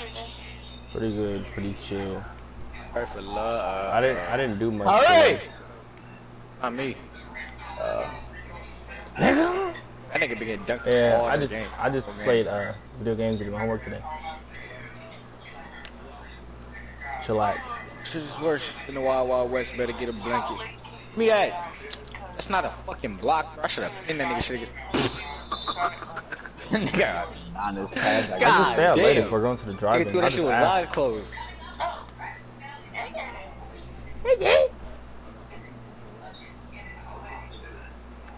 was your day? Pretty good, pretty chill. Pray for love. I didn't I didn't do much. All right. today. Not me. Uh, nigga. That nigga be getting dunked Yeah, all I just game. I just Oh, played uh video games and did my homework today. Chillax. Shit is worse than the Wild Wild West. Better get a blanket. Me that. That's not a fucking block. I should have pinned that nigga. Should have. Nigga, on his pad. Like, God. I just stay out late if we're going to the Nigga drive-in. threw that shit with asked. eyes closed.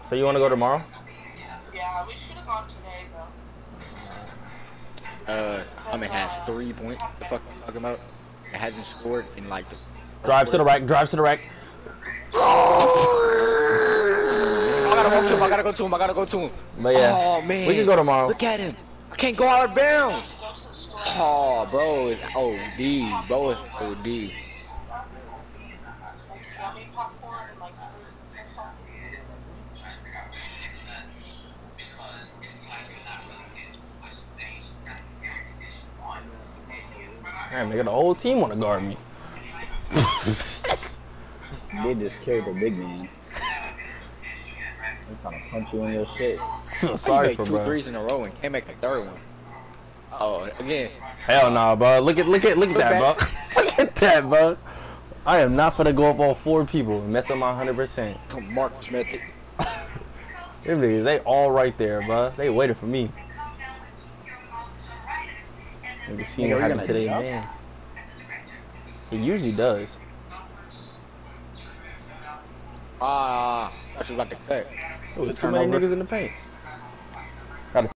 So you want to go tomorrow? Yeah, we should have gone today though. Uh, Humming has three points. The fuck you talking about? It hasn't scored in like the. Drive to the rack. Drive to the rack. I gotta go to him. I gotta go to him. I gotta go to him. But yeah, Oh man. we can go tomorrow. Look at him. I can't go out of bounds. Go to the store. Oh, bro, it's OD. Bro, it's OD. You got me popcorn and like fruit or something? Damn, nigga, the whole team want to guard me. they just carried the big man. They trying to punch you in your shit. I feel He sorry made for two bro. threes in a row and can't make the third one. Oh, again. Hell nah, bro. Look at look at look at Look that, bro. look at that, bro. I am not gonna go up on four people and mess up my hundred percent. Marcus method. Them niggas, they all right there, bro. They waited for me. Nigga seen Nigga, what happened gonna today, man. He usually does. Ah, I was about to cut. There was too many niggas in the paint.